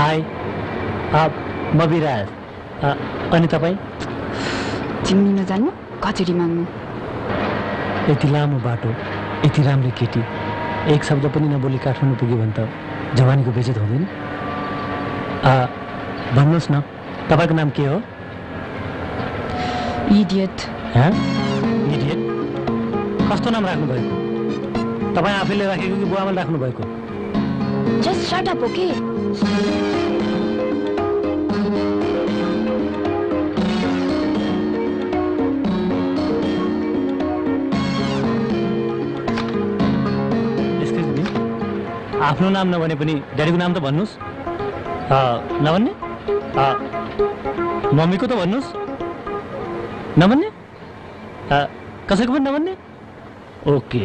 High म विराज अनि तपाईँ? चिम्नी नजान्नु खचुरी माग्नु। यति लामो बाटो यति राम्रो केटी एक शब्द पनि नबोली काठमाडौँ पुग्यो भने त जवानीको बेचत हुँदैन। आ, भन्नुहोस् न तपाईँको नाम के हो? इडियट। हाँ? इडियट? कस्तो नाम राख्नुभएको तपाईँ आफैले राखेको कि बुवामाले राख्नुभएको? जस्ट शट अप एक्सक्युज आफ्नो नाम नभने पनि ड्याडीको नाम त भन्नुहोस्। नभन्ने? मम्मीको त भन्नुहोस्। नभन्ने? कसैको पनि नभन्ने? ओके।